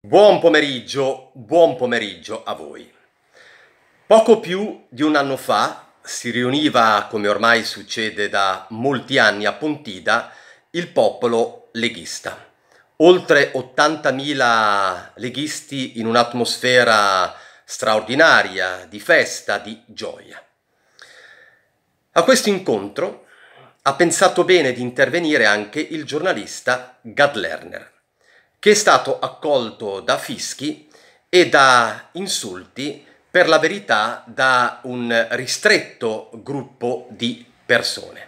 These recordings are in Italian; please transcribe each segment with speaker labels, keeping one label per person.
Speaker 1: Buon pomeriggio, buon pomeriggio a voi. Poco più di un anno fa si riuniva, come ormai succede da molti anni a Pontida, il popolo leghista. Oltre 80.000 leghisti in un'atmosfera straordinaria, di festa, di gioia. A questo incontro ha pensato bene di intervenire anche il giornalista Gad Lerner che è stato accolto da fischi e da insulti, per la verità da un ristretto gruppo di persone.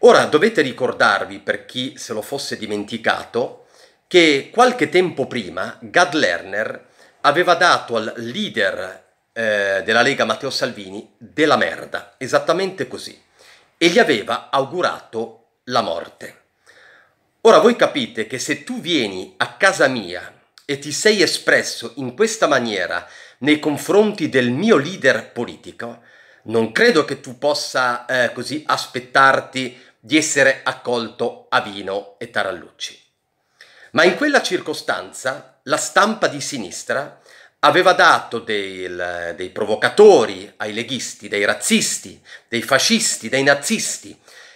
Speaker 1: Ora dovete ricordarvi, per chi se lo fosse dimenticato, che qualche tempo prima Gad Lerner aveva dato al leader eh, della Lega Matteo Salvini della merda, esattamente così, e gli aveva augurato la morte. Ora voi capite che se tu vieni a casa mia e ti sei espresso in questa maniera nei confronti del mio leader politico, non credo che tu possa eh, così aspettarti di essere accolto a vino e tarallucci. Ma in quella circostanza la stampa di sinistra aveva dato dei, dei provocatori ai leghisti, dei razzisti, dei fascisti, dei nazisti,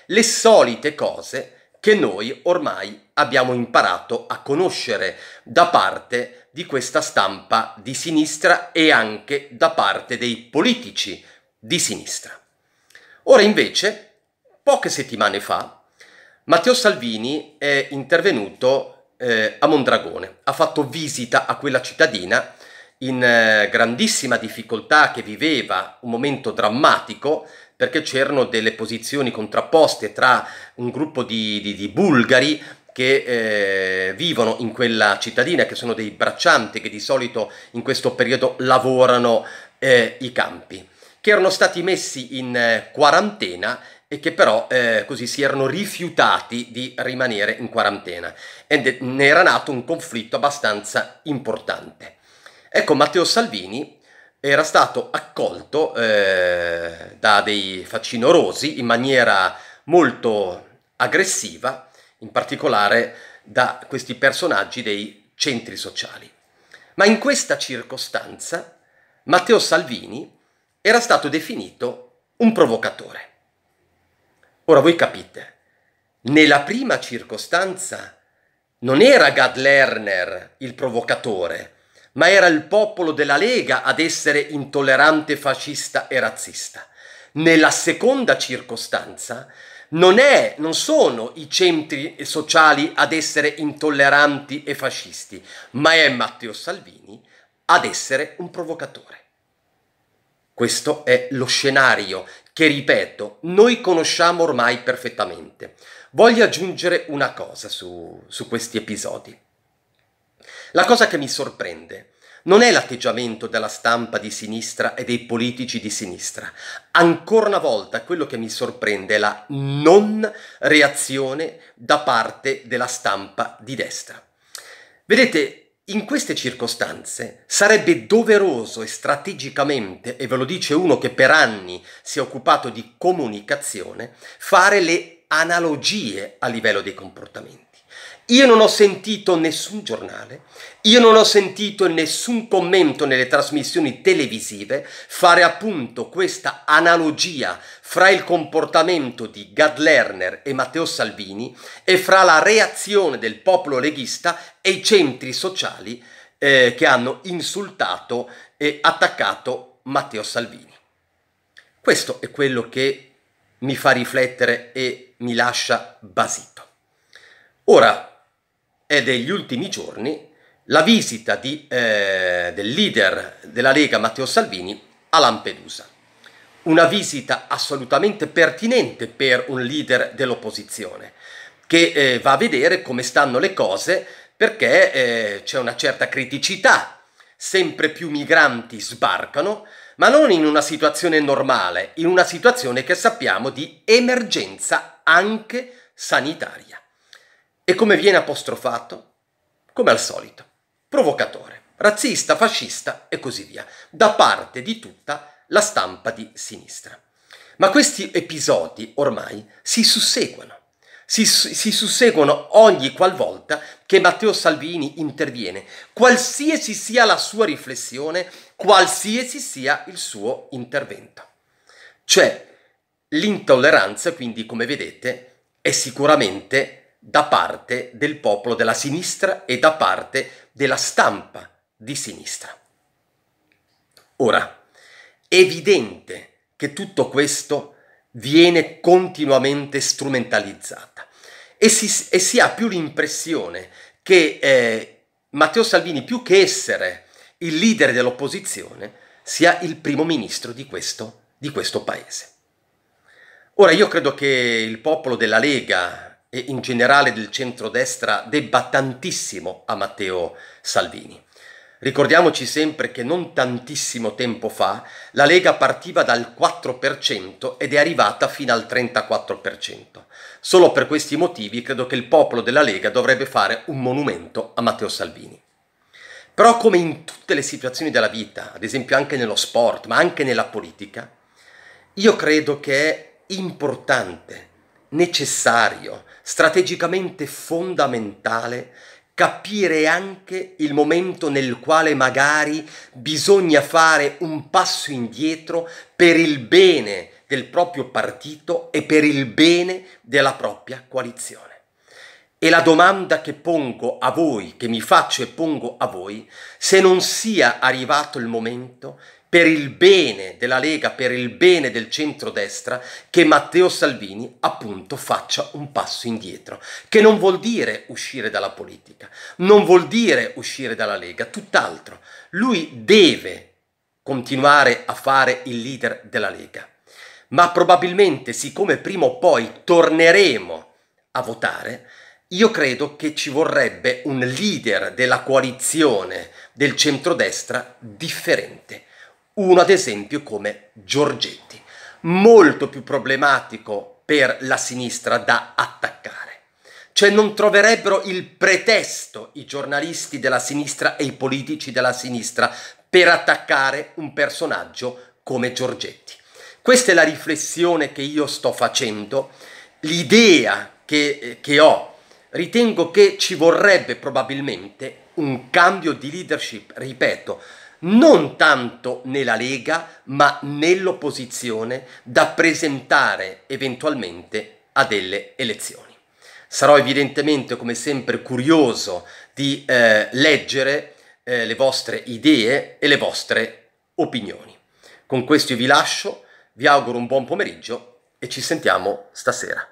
Speaker 1: le solite cose che noi ormai abbiamo imparato a conoscere da parte di questa stampa di sinistra e anche da parte dei politici di sinistra. Ora invece, poche settimane fa, Matteo Salvini è intervenuto eh, a Mondragone, ha fatto visita a quella cittadina in eh, grandissima difficoltà che viveva un momento drammatico perché c'erano delle posizioni contrapposte tra un gruppo di, di, di bulgari che eh, vivono in quella cittadina, che sono dei braccianti che di solito in questo periodo lavorano eh, i campi, che erano stati messi in eh, quarantena e che però eh, così si erano rifiutati di rimanere in quarantena e ne era nato un conflitto abbastanza importante. Ecco, Matteo Salvini era stato accolto eh, da dei facinorosi in maniera molto aggressiva, in particolare da questi personaggi dei centri sociali. Ma in questa circostanza Matteo Salvini era stato definito un provocatore. Ora voi capite, nella prima circostanza non era Gad Lerner il provocatore, ma era il popolo della Lega ad essere intollerante, fascista e razzista. Nella seconda circostanza non, è, non sono i centri sociali ad essere intolleranti e fascisti, ma è Matteo Salvini ad essere un provocatore. Questo è lo scenario che, ripeto, noi conosciamo ormai perfettamente. Voglio aggiungere una cosa su, su questi episodi. La cosa che mi sorprende non è l'atteggiamento della stampa di sinistra e dei politici di sinistra. Ancora una volta quello che mi sorprende è la non reazione da parte della stampa di destra. Vedete, in queste circostanze sarebbe doveroso e strategicamente, e ve lo dice uno che per anni si è occupato di comunicazione, fare le analogie a livello dei comportamenti. Io non ho sentito nessun giornale, io non ho sentito nessun commento nelle trasmissioni televisive fare appunto questa analogia fra il comportamento di Gad Lerner e Matteo Salvini e fra la reazione del popolo leghista e i centri sociali eh, che hanno insultato e attaccato Matteo Salvini. Questo è quello che mi fa riflettere e mi lascia basito. Ora, è degli ultimi giorni la visita di, eh, del leader della Lega Matteo Salvini a Lampedusa. Una visita assolutamente pertinente per un leader dell'opposizione che eh, va a vedere come stanno le cose perché eh, c'è una certa criticità. Sempre più migranti sbarcano, ma non in una situazione normale, in una situazione che sappiamo di emergenza anche sanitaria. E come viene apostrofato? Come al solito, provocatore, razzista, fascista e così via, da parte di tutta la stampa di sinistra. Ma questi episodi ormai si susseguono. si, si susseguono ogni qualvolta che Matteo Salvini interviene, qualsiasi sia la sua riflessione, qualsiasi sia il suo intervento. Cioè, l'intolleranza, quindi, come vedete, è sicuramente da parte del popolo della sinistra e da parte della stampa di sinistra. Ora, è evidente che tutto questo viene continuamente strumentalizzata e si, e si ha più l'impressione che eh, Matteo Salvini, più che essere il leader dell'opposizione, sia il primo ministro di questo, di questo paese. Ora io credo che il popolo della Lega e in generale del centrodestra debba tantissimo a Matteo Salvini. Ricordiamoci sempre che non tantissimo tempo fa la Lega partiva dal 4% ed è arrivata fino al 34%. Solo per questi motivi credo che il popolo della Lega dovrebbe fare un monumento a Matteo Salvini. Però come in tutte le situazioni della vita, ad esempio anche nello sport, ma anche nella politica, io credo che è importante, necessario, strategicamente fondamentale capire anche il momento nel quale magari bisogna fare un passo indietro per il bene del proprio partito e per il bene della propria coalizione. E la domanda che pongo a voi, che mi faccio e pongo a voi, se non sia arrivato il momento per il bene della Lega, per il bene del centrodestra, che Matteo Salvini appunto faccia un passo indietro, che non vuol dire uscire dalla politica, non vuol dire uscire dalla Lega, tutt'altro. Lui deve continuare a fare il leader della Lega, ma probabilmente siccome prima o poi torneremo a votare, io credo che ci vorrebbe un leader della coalizione del centrodestra differente uno ad esempio come Giorgetti, molto più problematico per la sinistra da attaccare. Cioè non troverebbero il pretesto i giornalisti della sinistra e i politici della sinistra per attaccare un personaggio come Giorgetti. Questa è la riflessione che io sto facendo, l'idea che, che ho. Ritengo che ci vorrebbe probabilmente un cambio di leadership, ripeto, non tanto nella Lega, ma nell'opposizione da presentare eventualmente a delle elezioni. Sarò evidentemente, come sempre, curioso di eh, leggere eh, le vostre idee e le vostre opinioni. Con questo io vi lascio, vi auguro un buon pomeriggio e ci sentiamo stasera.